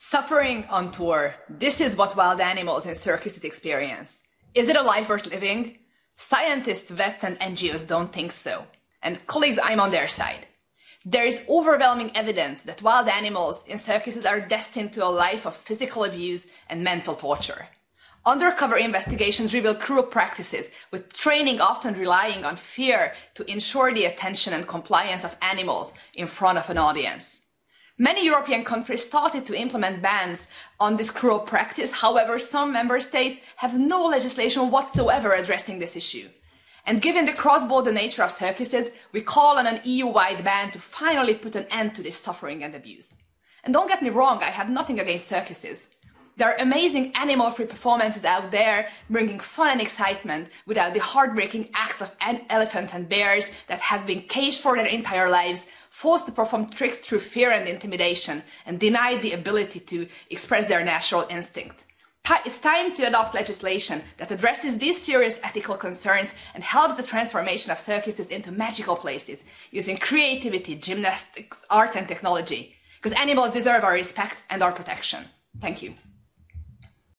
Suffering on tour. This is what wild animals in circuses experience. Is it a life worth living? Scientists, vets, and NGOs don't think so. And colleagues, I'm on their side. There is overwhelming evidence that wild animals in circuses are destined to a life of physical abuse and mental torture. Undercover investigations reveal cruel practices, with training often relying on fear to ensure the attention and compliance of animals in front of an audience. Many European countries started to implement bans on this cruel practice. However, some member states have no legislation whatsoever addressing this issue. And given the cross-border nature of circuses, we call on an EU-wide ban to finally put an end to this suffering and abuse. And don't get me wrong, I have nothing against circuses. There are amazing animal-free performances out there, bringing fun and excitement without the heartbreaking acts of elephants and bears that have been caged for their entire lives, forced to perform tricks through fear and intimidation, and denied the ability to express their natural instinct. It's time to adopt legislation that addresses these serious ethical concerns and helps the transformation of circuses into magical places using creativity, gymnastics, art, and technology. Because animals deserve our respect and our protection. Thank you.